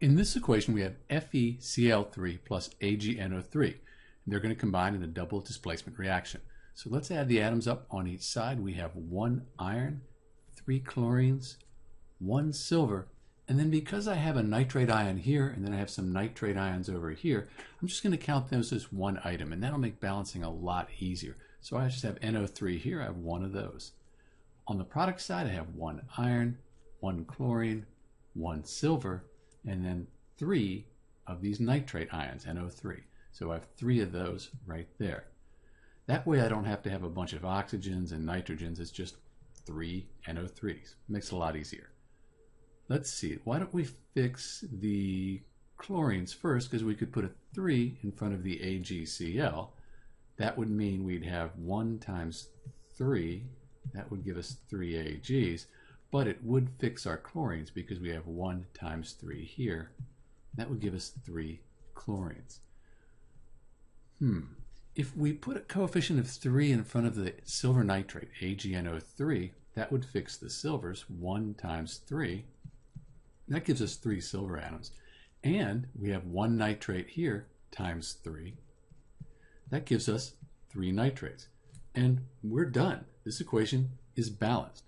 In this equation, we have FeCl3 plus AgNO3. and They're going to combine in a double displacement reaction. So let's add the atoms up on each side. We have one iron, three chlorines, one silver, and then because I have a nitrate ion here and then I have some nitrate ions over here, I'm just going to count those as one item and that'll make balancing a lot easier. So I just have NO3 here, I have one of those. On the product side, I have one iron, one chlorine, one silver, and then three of these nitrate ions, NO3. So I have three of those right there. That way I don't have to have a bunch of oxygens and nitrogens. It's just three NO3s. Makes it a lot easier. Let's see. Why don't we fix the chlorines first because we could put a 3 in front of the AgCl. That would mean we'd have 1 times 3. That would give us 3 Ags but it would fix our chlorines because we have 1 times 3 here. That would give us 3 chlorines. Hmm. If we put a coefficient of 3 in front of the silver nitrate, AgNO3, that would fix the silvers. 1 times 3. That gives us 3 silver atoms. And we have 1 nitrate here times 3. That gives us 3 nitrates. And we're done. This equation is balanced.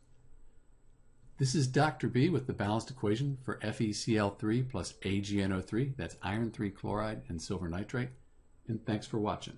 This is Dr. B with the balanced equation for FeCl3 plus AgNO3. That's iron 3 chloride and silver nitrate. And thanks for watching.